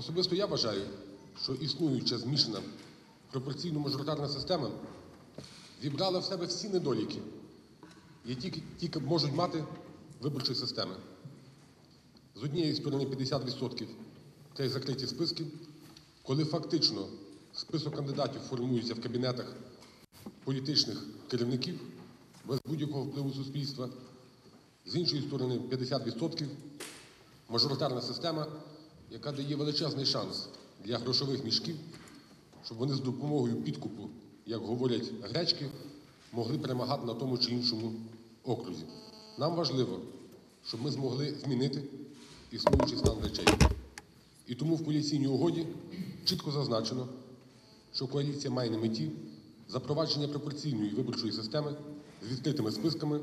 Особисто я вважаю, що існуюча змішана пропорційно-мажоритарна система зібрала в себе всі недоліки, які тільки можуть мати виборчі системи. З однієї сторони 50% це закриті списки, коли фактично список кандидатів формується в кабінетах політичних керівників без будь-якого впливу суспільства. З іншої сторони, 50% мажоритарна система, яка дає величезний шанс для грошових мішків, щоб вони з допомогою підкупу, як говорять гречки, могли перемагати на тому чи іншому окрузі. Нам важливо, щоб ми змогли змінити існуючий стан речей. І тому в коаліційній угоді чітко зазначено, що коаліція має на меті запровадження пропорційної виборчої системи з відкритими списками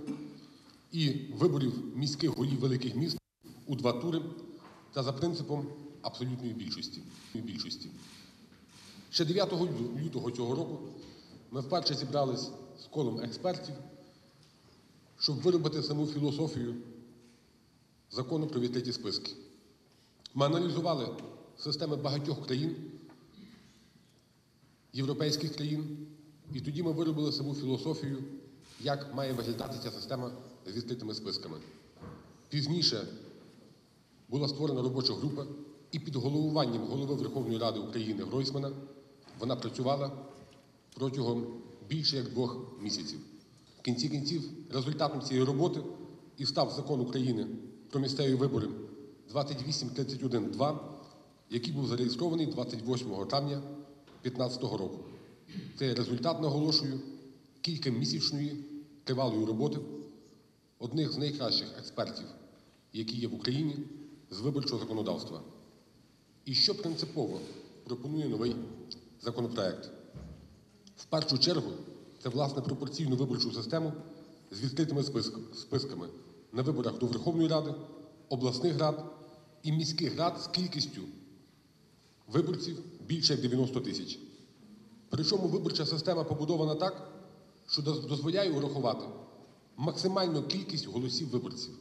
і виборів міських голів великих міст у два тури та за принципом абсолютної більшості. більшості. Ще 9 лютого цього року ми вперше зібрались з колом експертів, щоб виробити саму філософію закону про відкриті списки. Ми аналізували системи багатьох країн, європейських країн, і тоді ми виробили саму філософію, як має виглядати ця система з відкритими списками. Пізніше була створена робоча група, і під головуванням голови Верховної Ради України Гройсмана вона працювала протягом більше як двох місяців. В кінці кінців результатом цієї роботи і став закон України про місцеві вибори 2831-2, який був зареєстрований 28 травня 2015 року. Це результат, наголошую, кількамісячної тривалої роботи одних з найкращих експертів, які є в Україні з виборчого законодавства. І що принципово пропонує новий законопроект? В першу чергу це власне пропорційну виборчу систему з відкритими списками на виборах до Верховної Ради, обласних рад і міських рад з кількістю виборців більше як 90 тисяч. Причому виборча система побудована так, що дозволяє урахувати максимальну кількість голосів виборців.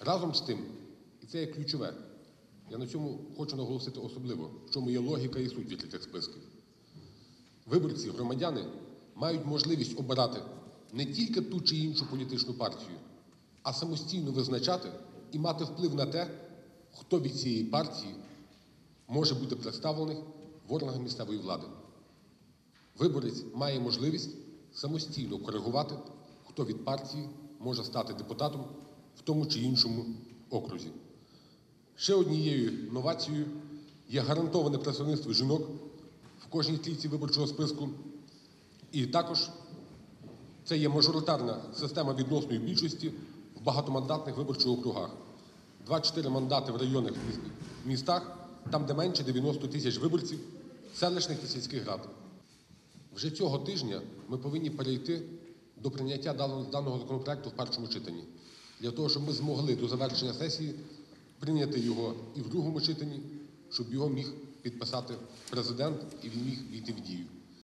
Разом з тим, і це є ключове, я на цьому хочу наголосити особливо, в чому є логіка і суть відкритих списків. Виборці, громадяни мають можливість обирати не тільки ту чи іншу політичну партію, а самостійно визначати і мати вплив на те, хто від цієї партії може бути представлений в органах місцевої влади. Виборець має можливість самостійно коригувати, хто від партії може стати депутатом в тому чи іншому окрузі. Ще однією новацією є гарантоване представництво жінок в кожній трійці виборчого списку. І також це є мажоритарна система відносної більшості в багатомандатних виборчих округах. 24 мандати в районних містах, там, де менше 90 тисяч виборців, селищних та сільських рад. Вже цього тижня ми повинні перейти до прийняття даного законопроекту в першому читанні, для того, щоб ми змогли до завершення сесії прийняти його і в другому читанні, щоб його міг підписати президент і він міг війти в дію.